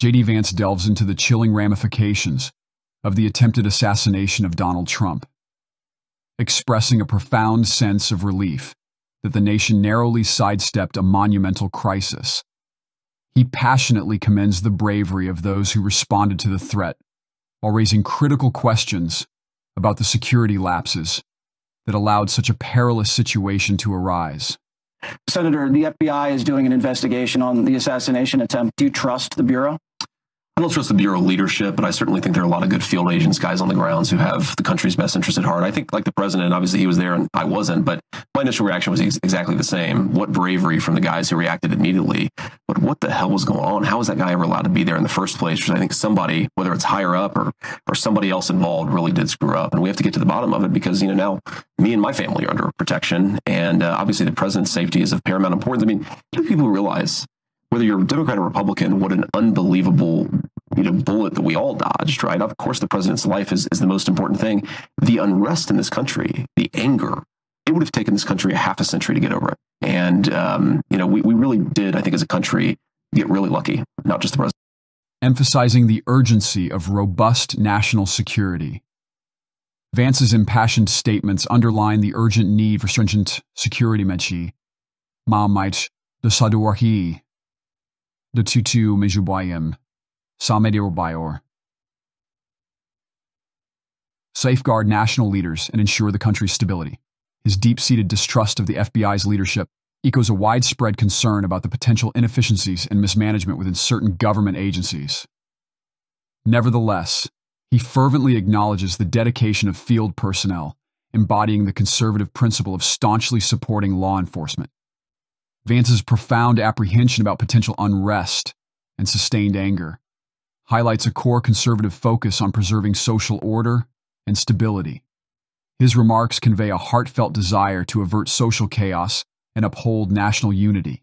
J.D. Vance delves into the chilling ramifications of the attempted assassination of Donald Trump, expressing a profound sense of relief that the nation narrowly sidestepped a monumental crisis. He passionately commends the bravery of those who responded to the threat while raising critical questions about the security lapses that allowed such a perilous situation to arise. Senator, the FBI is doing an investigation on the assassination attempt. Do you trust the Bureau? I don't trust the Bureau leadership, but I certainly think there are a lot of good field agents, guys on the grounds who have the country's best interest at heart. I think, like the president, obviously he was there and I wasn't, but my initial reaction was ex- exactly the same. What bravery from the guys who reacted immediately. But what the hell was going on? How was that guy ever allowed to be there in the first place? Which I think somebody, whether it's higher up or, or somebody else involved, really did screw up. And we have to get to the bottom of it because, you know, now me and my family are under protection. And uh, obviously the president's safety is of paramount importance. I mean, do people realize whether you're Democrat or Republican, what an unbelievable you know bullet that we all dodged, right? Of course, the president's life is, is the most important thing. The unrest in this country, the anger, it would have taken this country a half a century to get over it. And um, you know, we, we really did, I think, as a country, get really lucky, not just the president. Emphasizing the urgency of robust national security. Vance's impassioned statements underline the urgent need for stringent security measures. Maamait the Saduarhi, the Tutu Mejubayim, Samedi Bayor. Safeguard national leaders and ensure the country's stability. His deep seated distrust of the FBI's leadership echoes a widespread concern about the potential inefficiencies and mismanagement within certain government agencies. Nevertheless, he fervently acknowledges the dedication of field personnel, embodying the conservative principle of staunchly supporting law enforcement. Vance's profound apprehension about potential unrest and sustained anger highlights a core conservative focus on preserving social order and stability. His remarks convey a heartfelt desire to avert social chaos and uphold national unity.